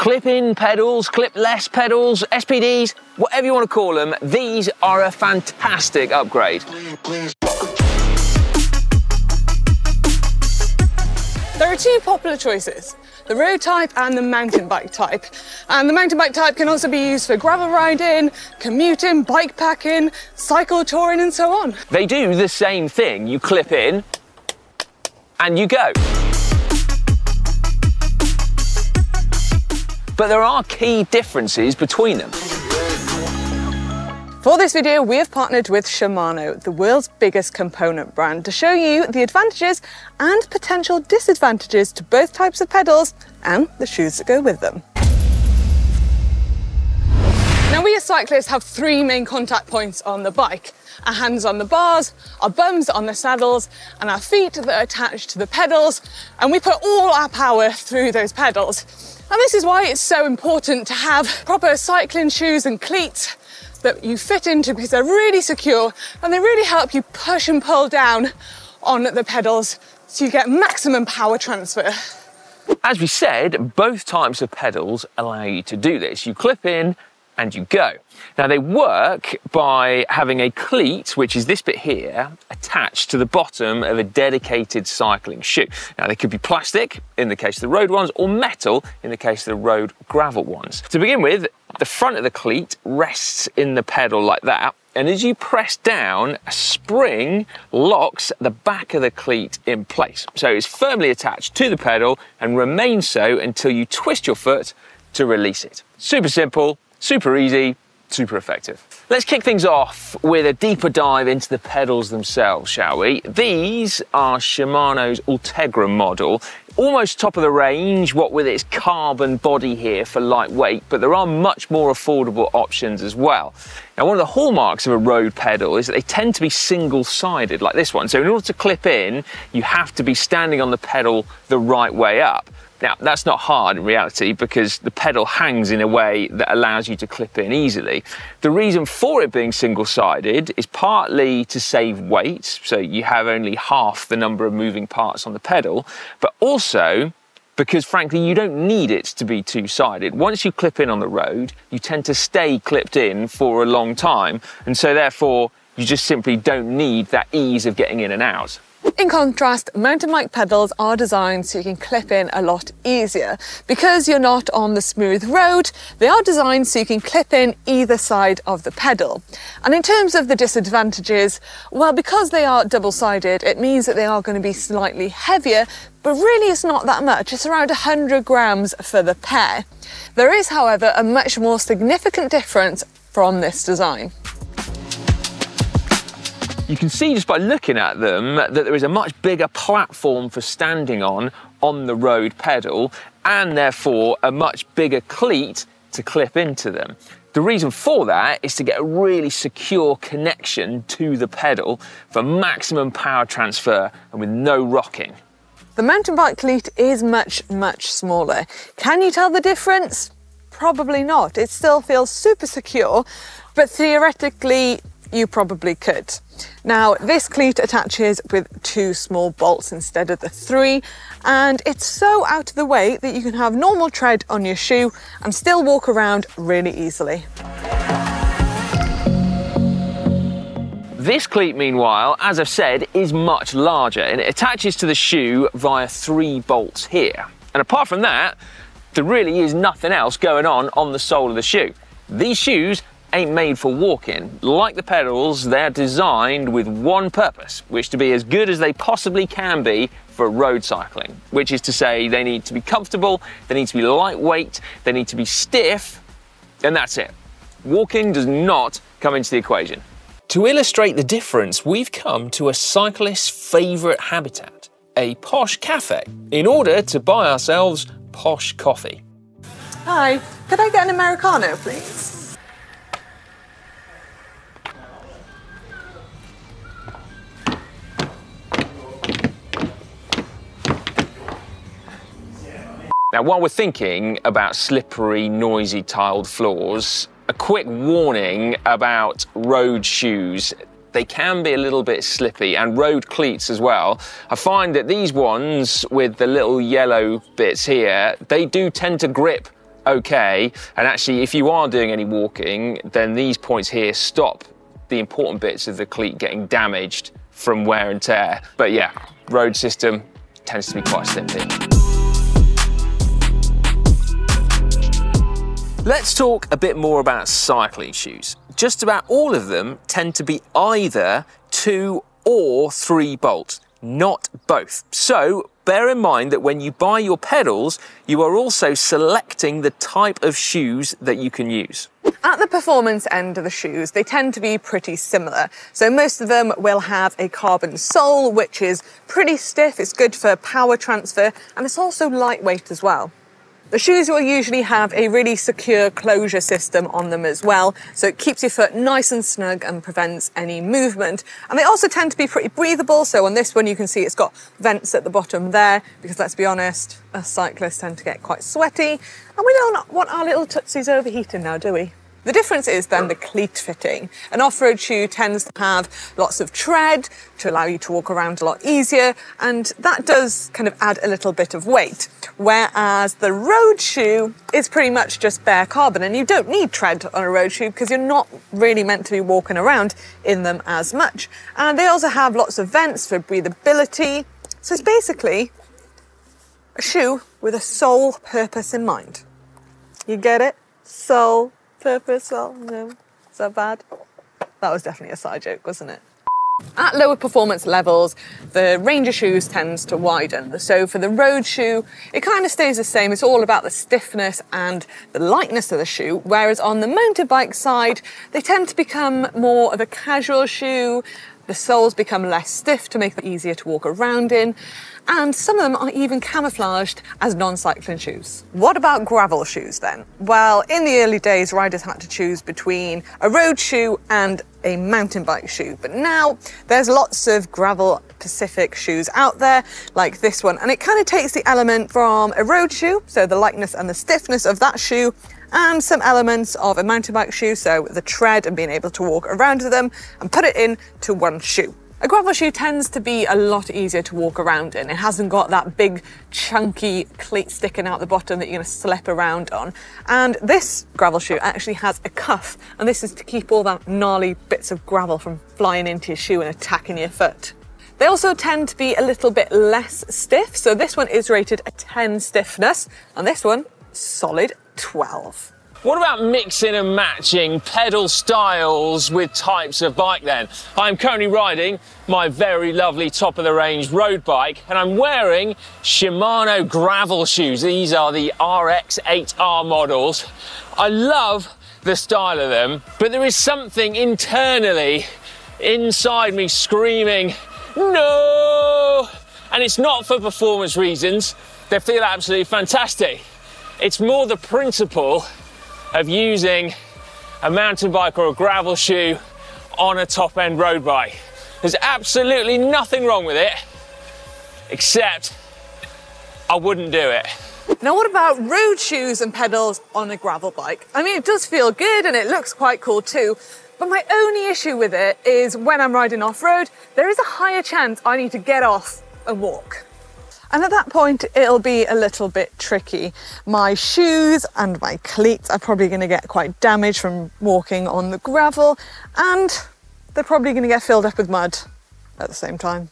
Clip-in pedals, clip-less pedals, SPDs, whatever you want to call them, these are a fantastic upgrade. There are two popular choices, the road type and the mountain bike type. And the mountain bike type can also be used for gravel riding, commuting, bike packing, cycle touring and so on. They do the same thing. You clip in and you go. But there are key differences between them. For this video, we have partnered with Shimano, the world's biggest component brand, to show you the advantages and potential disadvantages to both types of pedals and the shoes that go with them. Now, we as cyclists have three main contact points on the bike. Our hands on the bars, our bums on the saddles, and our feet that are attached to the pedals, and we put all our power through those pedals. And this is why it's so important to have proper cycling shoes and cleats that you fit into because they're really secure and they really help you push and pull down on the pedals so you get maximum power transfer. As we said, both types of pedals allow you to do this. You clip in and you go. Now they work by having a cleat, which is this bit here, attached to the bottom of a dedicated cycling shoe. Now they could be plastic in the case of the road ones or metal in the case of the road gravel ones. To begin with, the front of the cleat rests in the pedal like that. And as you press down, a spring locks the back of the cleat in place. So it's firmly attached to the pedal and remains so until you twist your foot to release it. Super simple, super easy, super effective. Let's kick things off with a deeper dive into the pedals themselves, shall we? These are Shimano's Ultegra model. Almost top of the range, what with its carbon body here for lightweight, but there are much more affordable options as well. Now, one of the hallmarks of a road pedal is that they tend to be single-sided, like this one. So in order to clip in, you have to be standing on the pedal the right way up. Now, that's not hard in reality because the pedal hangs in a way that allows you to clip in easily. The reason for it being single-sided is partly to save weight, so you have only half the number of moving parts on the pedal, but also because frankly you don't need it to be two-sided. Once you clip in on the road, you tend to stay clipped in for a long time, and so therefore you just simply don't need that ease of getting in and out. In contrast, mountain bike pedals are designed so you can clip in a lot easier. Because you're not on the smooth road, they are designed so you can clip in either side of the pedal. And in terms of the disadvantages, well, because they are double-sided, it means that they are going to be slightly heavier, but really it's not that much. It's around 100 grams for the pair. There is, however, a much more significant difference from this design. You can see just by looking at them that there is a much bigger platform for standing on on the road pedal and therefore a much bigger cleat to clip into them. The reason for that is to get a really secure connection to the pedal for maximum power transfer and with no rocking. The mountain bike cleat is much, much smaller. Can you tell the difference? Probably not. It still feels super secure, but theoretically you probably could. Now, this cleat attaches with two small bolts instead of the three, and it's so out of the way that you can have normal tread on your shoe and still walk around really easily. This cleat, meanwhile, as I've said, is much larger and it attaches to the shoe via three bolts here. And apart from that, there really is nothing else going on on the sole of the shoe. These shoes ain't made for walking. Like the pedals, they're designed with one purpose, which to be as good as they possibly can be for road cycling, which is to say they need to be comfortable, they need to be lightweight, they need to be stiff, and that's it. Walking does not come into the equation. To illustrate the difference, we've come to a cyclist's favourite habitat, a posh cafe, in order to buy ourselves posh coffee. Hi, could I get an Americano, please? Now, while we're thinking about slippery, noisy tiled floors, a quick warning about road shoes. They can be a little bit slippy and road cleats as well. I find that these ones with the little yellow bits here, they do tend to grip okay. And actually, if you are doing any walking, then these points here stop the important bits of the cleat getting damaged from wear and tear. But yeah, road system tends to be quite slippy. Let's talk a bit more about cycling shoes. Just about all of them tend to be either two or three bolts, not both. So bear in mind that when you buy your pedals, you are also selecting the type of shoes that you can use. At the performance end of the shoes, they tend to be pretty similar. So most of them will have a carbon sole, which is pretty stiff. It's good for power transfer and it's also lightweight as well. The shoes will usually have a really secure closure system on them as well, so it keeps your foot nice and snug and prevents any movement. And they also tend to be pretty breathable, so on this one you can see it's got vents at the bottom there, because let's be honest, us cyclists tend to get quite sweaty, and we don't want our little tootsies overheating now, do we? The difference is then the cleat fitting. An off-road shoe tends to have lots of tread to allow you to walk around a lot easier, and that does kind of add a little bit of weight. Whereas the road shoe is pretty much just bare carbon, and you don't need tread on a road shoe because you're not really meant to be walking around in them as much. And they also have lots of vents for breathability. So it's basically a shoe with a sole purpose in mind. You get it? Sole purpose. Well, no, is that bad? That was definitely a side joke, wasn't it? At lower performance levels, the Ranger shoes tends to widen. So for the road shoe, it kind of stays the same. It's all about the stiffness and the lightness of the shoe. Whereas on the mountain bike side, they tend to become more of a casual shoe. The soles become less stiff to make them easier to walk around in and some of them are even camouflaged as non-cycling shoes. What about gravel shoes then? Well, in the early days, riders had to choose between a road shoe and a mountain bike shoe, but now there's lots of gravel Pacific shoes out there, like this one, and it kind of takes the element from a road shoe, so the lightness and the stiffness of that shoe, and some elements of a mountain bike shoe, so the tread and being able to walk around them, and put it into one shoe. A gravel shoe tends to be a lot easier to walk around in. It hasn't got that big chunky cleat sticking out the bottom that you're going to slip around on. And this gravel shoe actually has a cuff, and this is to keep all that gnarly bits of gravel from flying into your shoe and attacking your foot. They also tend to be a little bit less stiff, so this one is rated a 10 stiffness, and this one, solid 12. What about mixing and matching pedal styles with types of bike then? I'm currently riding my very lovely top of the range road bike and I'm wearing Shimano gravel shoes. These are the RX8R models. I love the style of them, but there is something internally inside me screaming, no! And it's not for performance reasons. They feel absolutely fantastic. It's more the principle of using a mountain bike or a gravel shoe on a top end road bike. There's absolutely nothing wrong with it, except I wouldn't do it. Now, what about road shoes and pedals on a gravel bike? I mean, it does feel good and it looks quite cool too, but my only issue with it is when I'm riding off road, there is a higher chance I need to get off and walk. And at that point, it'll be a little bit tricky. My shoes and my cleats are probably going to get quite damaged from walking on the gravel, and they're probably going to get filled up with mud at the same time.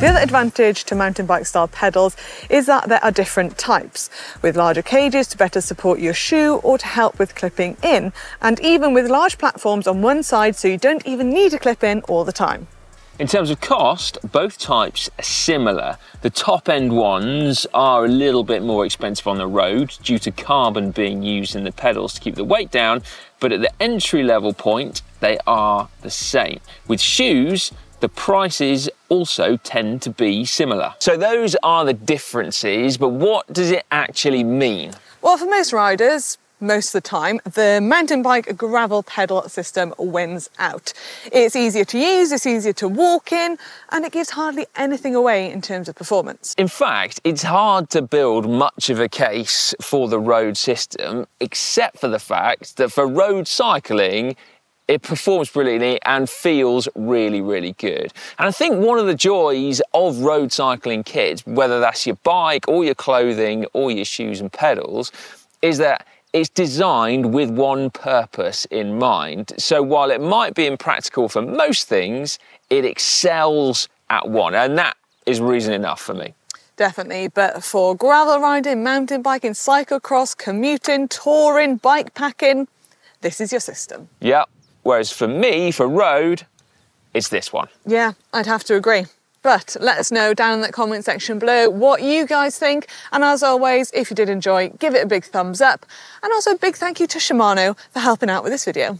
The other advantage to mountain bike style pedals is that there are different types, with larger cages to better support your shoe or to help with clipping in, and even with large platforms on one side so you don't even need a clip in all the time. In terms of cost, both types are similar. The top end ones are a little bit more expensive on the road due to carbon being used in the pedals to keep the weight down, but at the entry level point, they are the same. With shoes, the prices also tend to be similar. So those are the differences, but what does it actually mean? Well, for most riders, most of the time, the mountain bike gravel pedal system wins out. It's easier to use, it's easier to walk in, and it gives hardly anything away in terms of performance. In fact, it's hard to build much of a case for the road system, except for the fact that for road cycling, it performs brilliantly and feels really, really good. And I think one of the joys of road cycling kits, whether that's your bike or your clothing or your shoes and pedals, is that it's designed with one purpose in mind. So while it might be impractical for most things, it excels at one. And that is reason enough for me. Definitely, but for gravel riding, mountain biking, cyclocross, commuting, touring, bike packing, this is your system. Yep. Whereas for me, for road, it's this one. Yeah, I'd have to agree. But let us know down in the comment section below what you guys think. And as always, if you did enjoy, give it a big thumbs up. And also a big thank you to Shimano for helping out with this video.